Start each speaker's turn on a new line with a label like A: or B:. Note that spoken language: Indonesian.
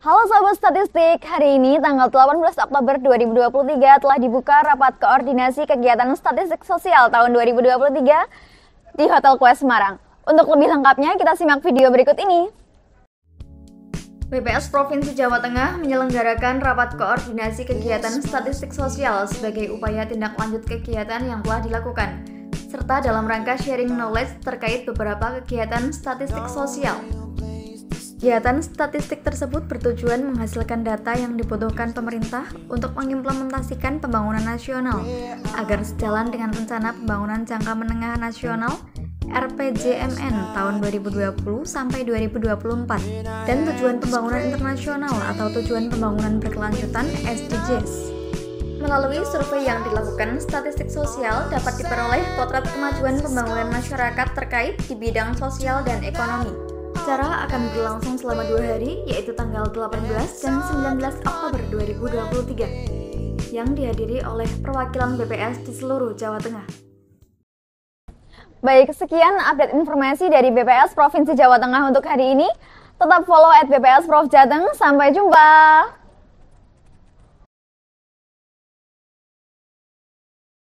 A: Halo sahabat statistik, hari ini tanggal 18 Oktober 2023 telah dibuka rapat koordinasi kegiatan statistik sosial tahun 2023 di Hotel Kue Semarang. Untuk lebih lengkapnya kita simak video berikut ini. BPS Provinsi Jawa Tengah menyelenggarakan rapat koordinasi kegiatan statistik sosial sebagai upaya tindak lanjut kegiatan yang telah dilakukan, serta dalam rangka sharing knowledge terkait beberapa kegiatan statistik sosial. Kegiatan statistik tersebut bertujuan menghasilkan data yang dibutuhkan pemerintah untuk mengimplementasikan pembangunan nasional agar sejalan dengan rencana pembangunan jangka menengah nasional RPJMN tahun 2020 sampai 2024 dan tujuan pembangunan internasional atau tujuan pembangunan berkelanjutan SDGs. Melalui survei yang dilakukan, statistik sosial dapat diperoleh potret kemajuan pembangunan masyarakat terkait di bidang sosial dan ekonomi. Acara akan berlangsung selama dua hari, yaitu tanggal 18 dan 19 Oktober 2023, yang dihadiri oleh perwakilan BPS di seluruh Jawa Tengah. Baik, sekian update informasi dari BPS Provinsi Jawa Tengah untuk hari ini. Tetap follow at BPS Prof Jateng. Sampai jumpa.